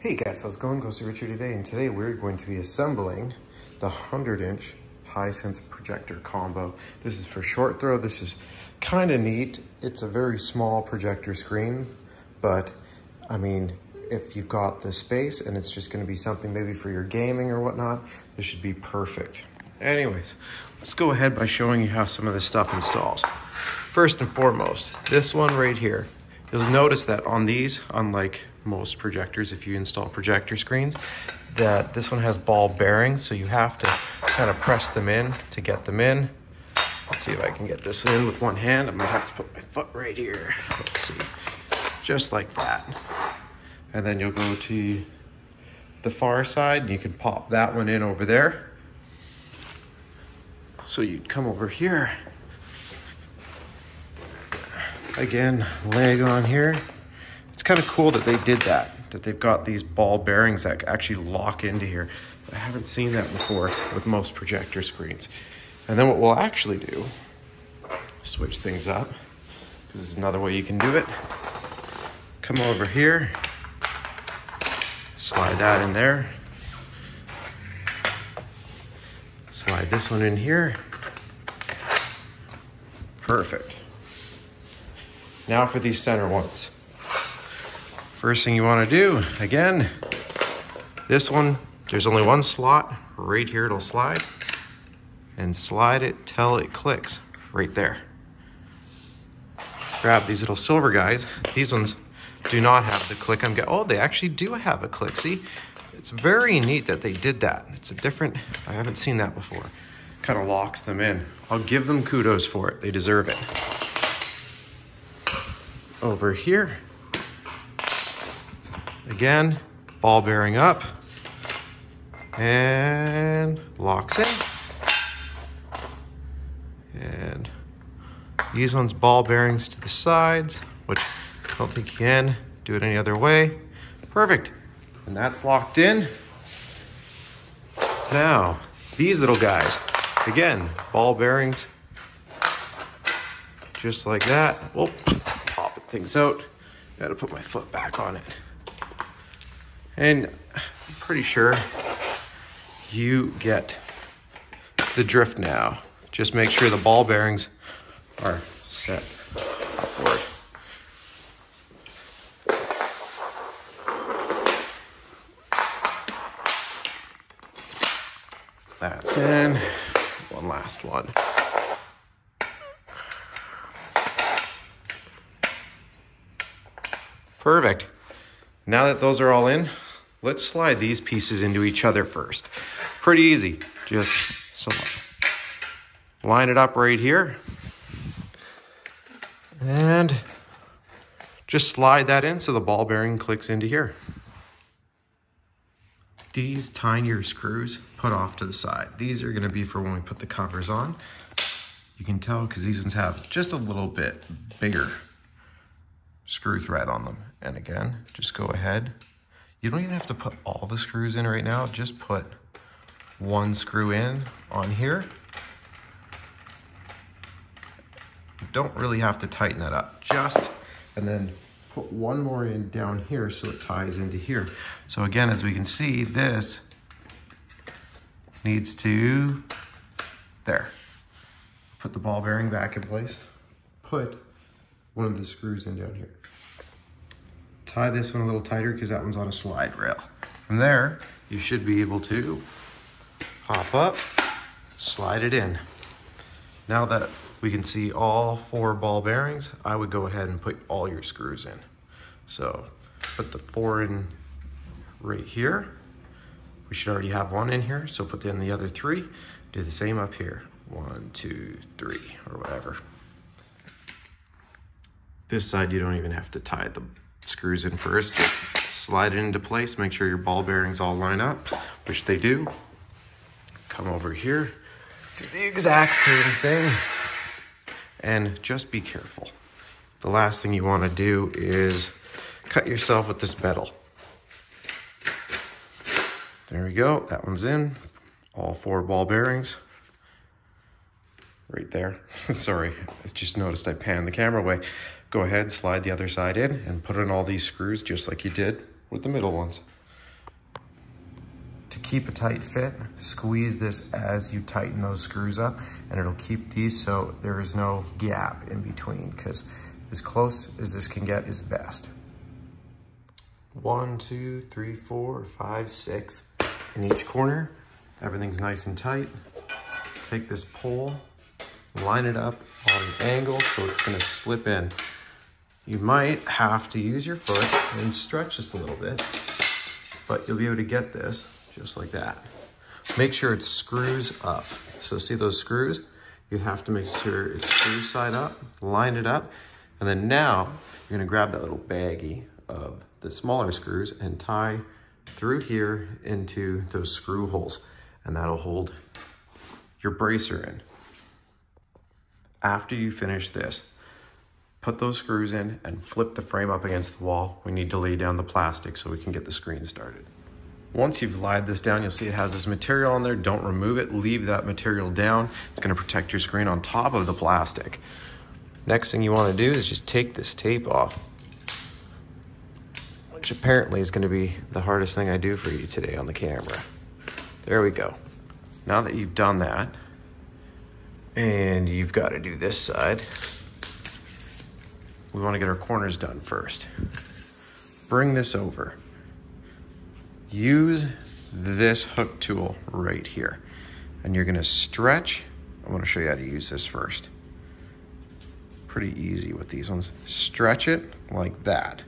Hey guys, how's it going? Ghosty Richard today, and today we're going to be assembling the 100 inch Hisense projector combo. This is for short throw. This is kind of neat. It's a very small projector screen, but I mean, if you've got the space and it's just going to be something maybe for your gaming or whatnot, this should be perfect. Anyways, let's go ahead by showing you how some of this stuff installs. First and foremost, this one right here. You'll notice that on these, unlike most projectors, if you install projector screens, that this one has ball bearings, so you have to kind of press them in to get them in. Let's see if I can get this in with one hand. I might have to put my foot right here. Let's see, just like that. And then you'll go to the far side and you can pop that one in over there. So you'd come over here. Again, leg on here. It's kind of cool that they did that, that they've got these ball bearings that actually lock into here. I haven't seen that before with most projector screens. And then what we'll actually do, switch things up, because this is another way you can do it. Come over here, slide that in there. Slide this one in here. Perfect. Now for these center ones. First thing you want to do, again, this one, there's only one slot. Right here it'll slide. And slide it till it clicks right there. Grab these little silver guys. These ones do not have the click I'm getting. Oh, they actually do have a click. See, it's very neat that they did that. It's a different, I haven't seen that before. Kind of locks them in. I'll give them kudos for it. They deserve it. Over here, again, ball bearing up and locks in. And these ones ball bearings to the sides, which I don't think you can do it any other way. Perfect. And that's locked in. Now, these little guys, again, ball bearings, just like that. Whoop, popping things out. Gotta put my foot back on it. And I'm pretty sure you get the drift now. Just make sure the ball bearings are set upward. That's in. One last one. Perfect. Now that those are all in, let's slide these pieces into each other first. Pretty easy. Just so line it up right here. And just slide that in so the ball bearing clicks into here. These tinier screws put off to the side. These are gonna be for when we put the covers on. You can tell because these ones have just a little bit bigger screw thread on them. And again, just go ahead. You don't even have to put all the screws in right now. Just put one screw in on here. Don't really have to tighten that up. Just, and then put one more in down here so it ties into here. So again, as we can see, this needs to, there. Put the ball bearing back in place. Put one of the screws in down here. Tie this one a little tighter because that one's on a slide rail. From there, you should be able to hop up, slide it in. Now that we can see all four ball bearings, I would go ahead and put all your screws in. So put the four in right here. We should already have one in here, so put in the other three. Do the same up here. One, two, three, or whatever. This side, you don't even have to tie the screws in first. Just slide it into place, make sure your ball bearings all line up, which they do. Come over here, do the exact same thing, and just be careful. The last thing you wanna do is cut yourself with this metal. There we go, that one's in. All four ball bearings. Right there. Sorry, I just noticed I panned the camera away. Go ahead, slide the other side in and put in all these screws just like you did with the middle ones. To keep a tight fit, squeeze this as you tighten those screws up and it'll keep these so there is no gap in between because as close as this can get is best. One, two, three, four, five, six in each corner. Everything's nice and tight. Take this pole, line it up on an angle so it's gonna slip in. You might have to use your foot and stretch this a little bit, but you'll be able to get this just like that. Make sure it screws up. So see those screws? You have to make sure it screws side up, line it up, and then now you're gonna grab that little baggie of the smaller screws and tie through here into those screw holes and that'll hold your bracer in. After you finish this, put those screws in and flip the frame up against the wall. We need to lay down the plastic so we can get the screen started. Once you've laid this down, you'll see it has this material on there. Don't remove it, leave that material down. It's gonna protect your screen on top of the plastic. Next thing you wanna do is just take this tape off, which apparently is gonna be the hardest thing I do for you today on the camera. There we go. Now that you've done that, and you've gotta do this side, we wanna get our corners done first. Bring this over use this hook tool right here. And you're gonna stretch. I'm gonna show you how to use this first. Pretty easy with these ones. Stretch it like that.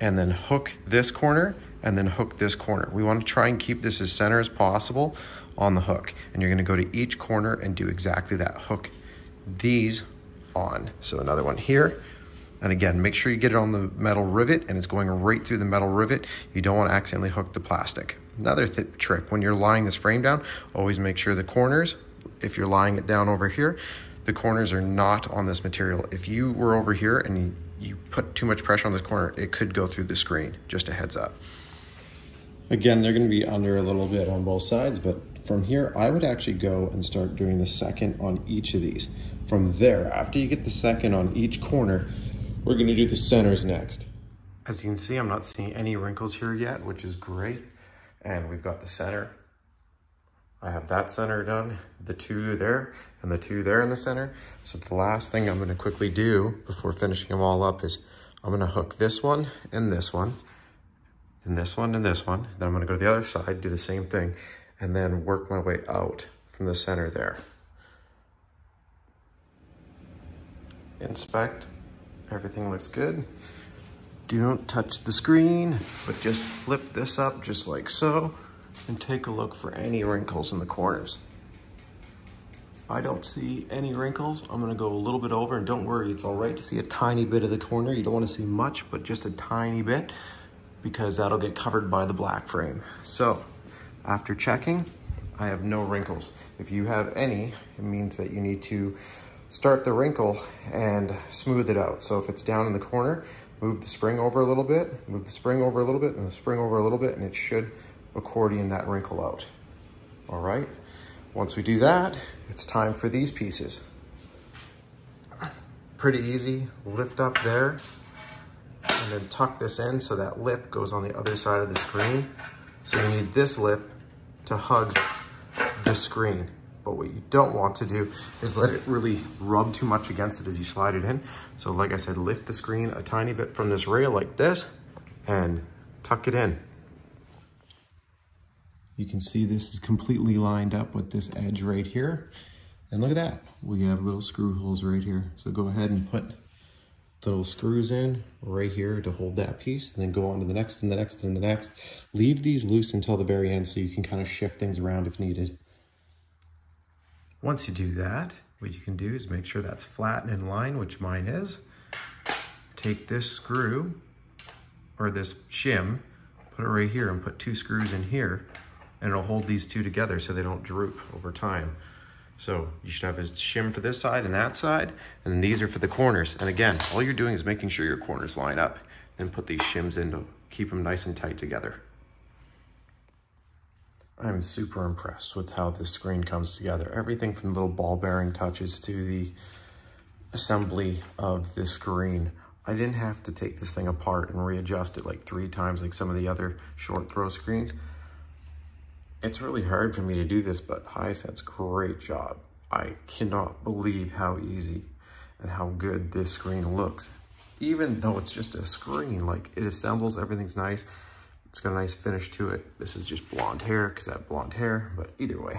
And then hook this corner and then hook this corner. We wanna try and keep this as center as possible on the hook. And you're gonna go to each corner and do exactly that. Hook these on. So another one here and again, make sure you get it on the metal rivet and it's going right through the metal rivet. You don't want to accidentally hook the plastic. Another trick, when you're lying this frame down, always make sure the corners, if you're lying it down over here, the corners are not on this material. If you were over here and you, put too much pressure on this corner, it could go through the screen, just a heads up. Again, they're gonna be under a little bit on both sides, but from here, I would actually go and start doing the second on each of these. From there, after you get the second on each corner, we're gonna do the centers next. As you can see, I'm not seeing any wrinkles here yet, which is great. And we've got the center. I have that center done, the two there, and the two there in the center. So the last thing I'm gonna quickly do before finishing them all up is I'm gonna hook this one and this one, and this one and this one. Then I'm gonna go to the other side, do the same thing, and then work my way out from the center there. Inspect, Everything looks good. Don't touch the screen, but just flip this up just like so and take a look for any wrinkles in the corners. I don't see any wrinkles. I'm gonna go a little bit over and don't worry, it's all right to see a tiny bit of the corner. You don't wanna see much, but just a tiny bit because that'll get covered by the black frame. So after checking, I have no wrinkles. If you have any, it means that you need to start the wrinkle and smooth it out. So if it's down in the corner, move the spring over a little bit, move the spring over a little bit, and the spring over a little bit, and it should accordion that wrinkle out. All right, once we do that, it's time for these pieces. Pretty easy, lift up there, and then tuck this in so that lip goes on the other side of the screen. So you need this lip to hug the screen. But what you don't want to do is let it really rub too much against it as you slide it in. So like I said, lift the screen a tiny bit from this rail like this and tuck it in. You can see this is completely lined up with this edge right here. And look at that, we have little screw holes right here. So go ahead and put little screws in right here to hold that piece and then go on to the next and the next and the next. Leave these loose until the very end so you can kind of shift things around if needed. Once you do that, what you can do is make sure that's flat and in line, which mine is. Take this screw, or this shim, put it right here and put two screws in here, and it'll hold these two together so they don't droop over time. So you should have a shim for this side and that side, and then these are for the corners. And again, all you're doing is making sure your corners line up. Then put these shims in to keep them nice and tight together. I'm super impressed with how this screen comes together. Everything from the little ball bearing touches to the assembly of the screen. I didn't have to take this thing apart and readjust it like three times like some of the other short throw screens. It's really hard for me to do this, but Hisense, great job. I cannot believe how easy and how good this screen looks. Even though it's just a screen, like it assembles, everything's nice. It's got a nice finish to it. This is just blonde hair because I have blonde hair, but either way.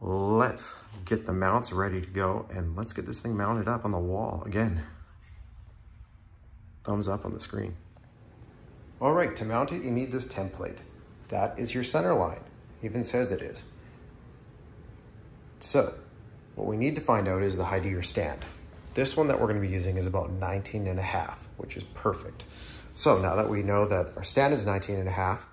Let's get the mounts ready to go and let's get this thing mounted up on the wall again. Thumbs up on the screen. All right, to mount it, you need this template. That is your center line, even says it is. So, what we need to find out is the height of your stand. This one that we're gonna be using is about 19 and a half, which is perfect. So now that we know that our stand is 19 and a half,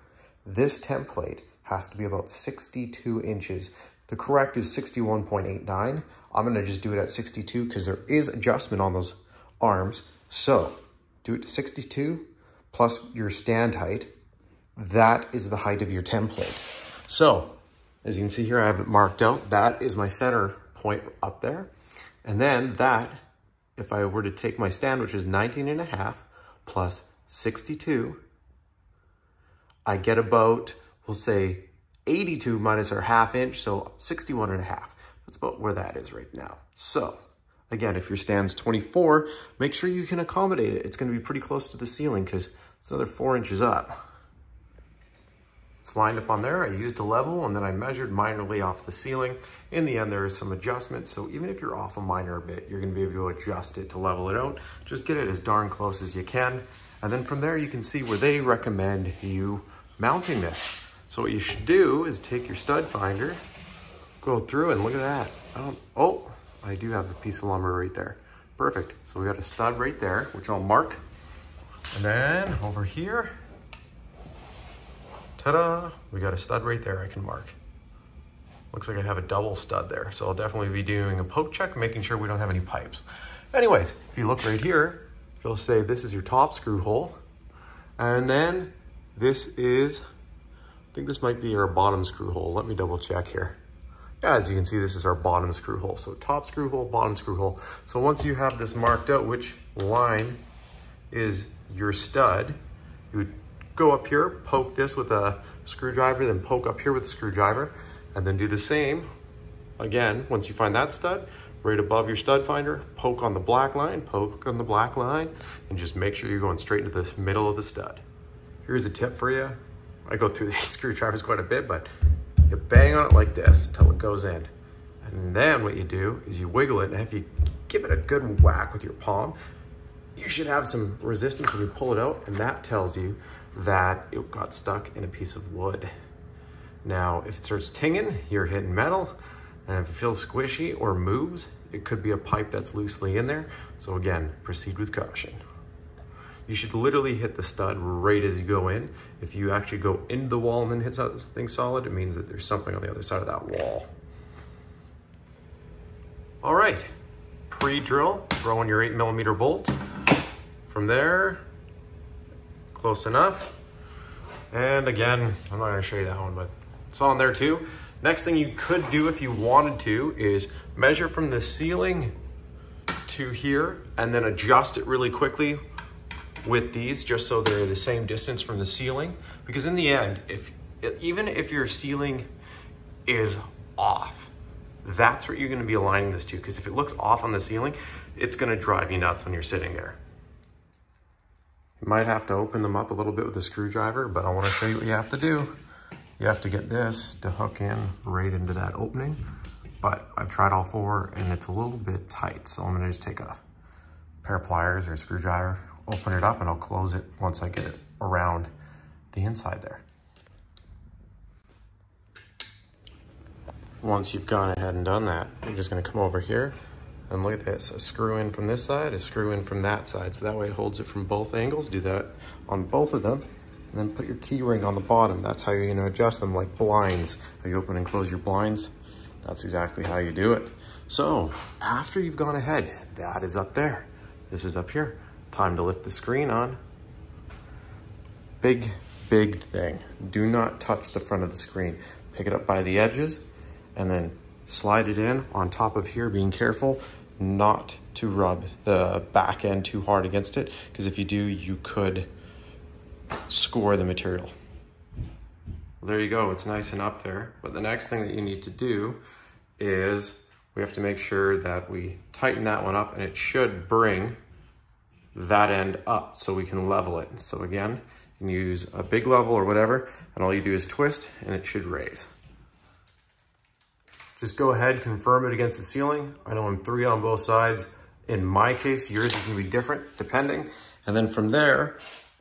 this template has to be about 62 inches. The correct is 61.89. I'm gonna just do it at 62 because there is adjustment on those arms. So do it to 62 plus your stand height. That is the height of your template. So as you can see here, I have it marked out. That is my center point up there. And then that, if I were to take my stand, which is 19 and a half plus 62, I get about, we'll say 82 minus our half inch, so 61 and a half. That's about where that is right now. So again, if your stand's 24, make sure you can accommodate it. It's gonna be pretty close to the ceiling because it's another four inches up. It's lined up on there. I used a level and then I measured minorly off the ceiling. In the end, there is some adjustment. So even if you're off a minor bit, you're gonna be able to adjust it to level it out. Just get it as darn close as you can. And then from there, you can see where they recommend you mounting this. So what you should do is take your stud finder, go through and look at that. Um, oh, I do have a piece of lumber right there. Perfect. So we got a stud right there, which I'll mark. And then over here, ta-da, we got a stud right there I can mark. Looks like I have a double stud there. So I'll definitely be doing a poke check, making sure we don't have any pipes. Anyways, if you look right here, it'll say this is your top screw hole. And then this is, I think this might be our bottom screw hole. Let me double check here. Yeah, as you can see, this is our bottom screw hole. So top screw hole, bottom screw hole. So once you have this marked out, which line is your stud, you would go up here, poke this with a screwdriver, then poke up here with a screwdriver, and then do the same again. Once you find that stud, right above your stud finder, poke on the black line, poke on the black line, and just make sure you're going straight into the middle of the stud. Here's a tip for you. I go through these screwdrivers quite a bit, but you bang on it like this until it goes in. And then what you do is you wiggle it, and if you give it a good whack with your palm, you should have some resistance when you pull it out, and that tells you that it got stuck in a piece of wood. Now, if it starts tinging, you're hitting metal, and if it feels squishy or moves, it could be a pipe that's loosely in there. So again, proceed with caution. You should literally hit the stud right as you go in. If you actually go into the wall and then hit something solid, it means that there's something on the other side of that wall. All right, pre-drill, throw in your eight millimeter bolt. From there, close enough. And again, I'm not gonna show you that one, but it's on there too. Next thing you could do if you wanted to is measure from the ceiling to here and then adjust it really quickly with these just so they're the same distance from the ceiling. Because in the end, if even if your ceiling is off, that's what you're gonna be aligning this to. Because if it looks off on the ceiling, it's gonna drive you nuts when you're sitting there. You might have to open them up a little bit with a screwdriver, but I wanna show you what you have to do. You have to get this to hook in right into that opening, but I've tried all four and it's a little bit tight. So I'm gonna just take a pair of pliers or a screwdriver, open it up and I'll close it once I get it around the inside there. Once you've gone ahead and done that, you're just gonna come over here and look at this, a screw in from this side, a screw in from that side. So that way it holds it from both angles. Do that on both of them. And then put your key ring on the bottom. That's how you're gonna adjust them like blinds. How you open and close your blinds. That's exactly how you do it. So after you've gone ahead, that is up there. This is up here. Time to lift the screen on. Big, big thing. Do not touch the front of the screen. Pick it up by the edges and then slide it in on top of here, being careful not to rub the back end too hard against it because if you do, you could score the material. Well, there you go, it's nice and up there. But the next thing that you need to do is we have to make sure that we tighten that one up and it should bring that end up so we can level it. So again, you can use a big level or whatever, and all you do is twist and it should raise. Just go ahead, confirm it against the ceiling. I know I'm three on both sides. In my case, yours is gonna be different depending. And then from there,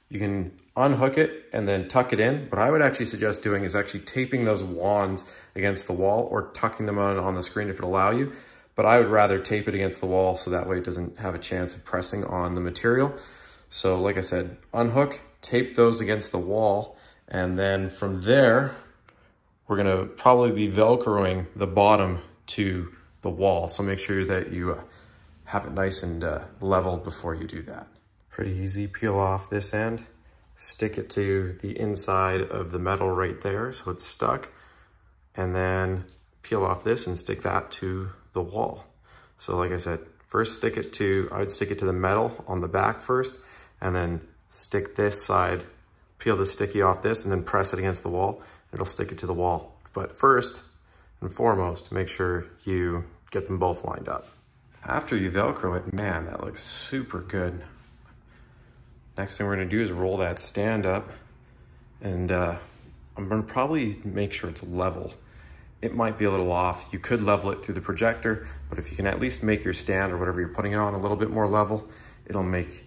you can unhook it and then tuck it in. What I would actually suggest doing is actually taping those wands against the wall or tucking them on on the screen if it allow you. But I would rather tape it against the wall so that way it doesn't have a chance of pressing on the material. So like I said, unhook, tape those against the wall. And then from there, we're gonna probably be Velcroing the bottom to the wall. So make sure that you uh, have it nice and uh, leveled before you do that. Pretty easy, peel off this end, stick it to the inside of the metal right there so it's stuck, and then peel off this and stick that to the wall. So like I said, first stick it to, I would stick it to the metal on the back first, and then stick this side, peel the sticky off this, and then press it against the wall. It'll stick it to the wall. But first and foremost, make sure you get them both lined up. After you Velcro it, man, that looks super good. Next thing we're gonna do is roll that stand up and uh, I'm gonna probably make sure it's level. It might be a little off. You could level it through the projector, but if you can at least make your stand or whatever you're putting it on a little bit more level, it'll make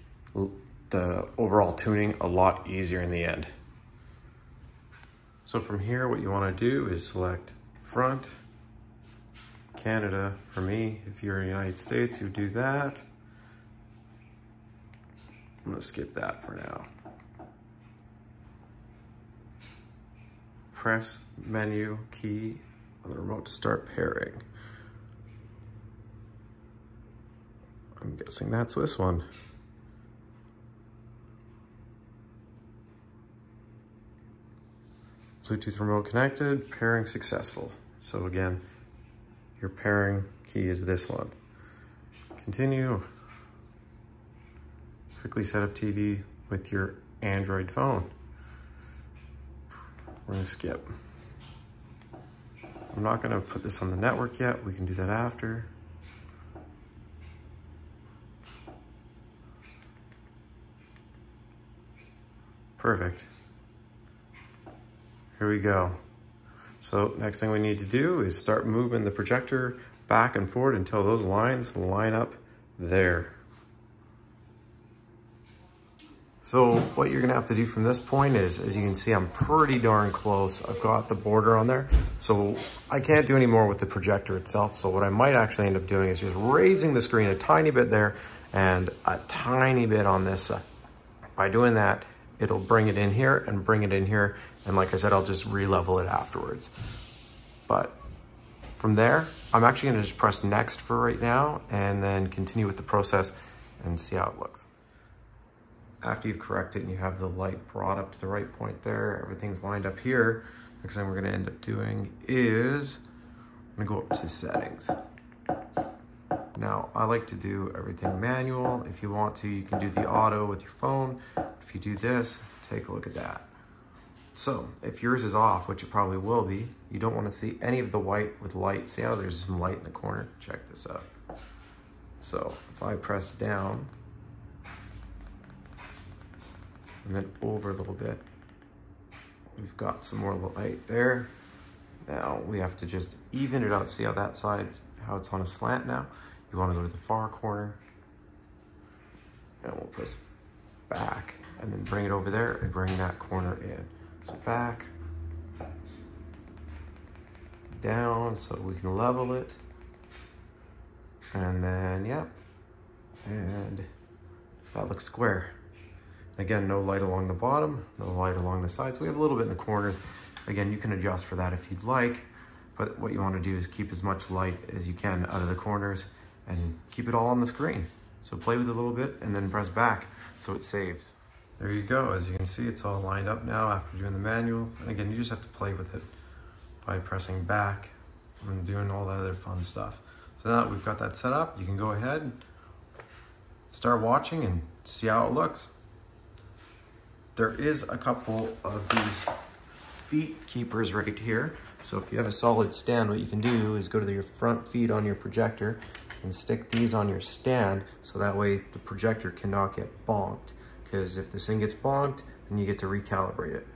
the overall tuning a lot easier in the end. So from here, what you wanna do is select front, Canada for me. If you're in the United States, you do that. I'm gonna skip that for now. Press menu key on the remote to start pairing. I'm guessing that's this one. Bluetooth remote connected, pairing successful. So again, your pairing key is this one. Continue quickly set up TV with your Android phone. We're gonna skip. I'm not gonna put this on the network yet. We can do that after. Perfect. Here we go. So next thing we need to do is start moving the projector back and forward until those lines line up there. So what you're gonna have to do from this point is, as you can see, I'm pretty darn close. I've got the border on there. So I can't do any more with the projector itself. So what I might actually end up doing is just raising the screen a tiny bit there and a tiny bit on this. By doing that, it'll bring it in here and bring it in here. And like I said, I'll just re-level it afterwards. But from there, I'm actually gonna just press next for right now and then continue with the process and see how it looks after you've corrected and you have the light brought up to the right point there, everything's lined up here, next thing we're gonna end up doing is, I'm gonna go up to settings. Now, I like to do everything manual. If you want to, you can do the auto with your phone. If you do this, take a look at that. So, if yours is off, which it probably will be, you don't wanna see any of the white with light. See how there's some light in the corner? Check this out. So, if I press down, and then over a little bit. We've got some more light there. Now we have to just even it out. See how that side, how it's on a slant now? You wanna go to the far corner and we'll press back and then bring it over there and bring that corner in. So back, down so we can level it. And then, yep, and that looks square. Again, no light along the bottom, no light along the sides. We have a little bit in the corners. Again, you can adjust for that if you'd like, but what you wanna do is keep as much light as you can out of the corners and keep it all on the screen. So play with it a little bit and then press back so it saves. There you go. As you can see, it's all lined up now after doing the manual. And again, you just have to play with it by pressing back and doing all that other fun stuff. So now that we've got that set up, you can go ahead start watching and see how it looks. There is a couple of these feet keepers right here. So if you have a solid stand, what you can do is go to your front feet on your projector and stick these on your stand so that way the projector cannot get bonked. Because if this thing gets bonked, then you get to recalibrate it.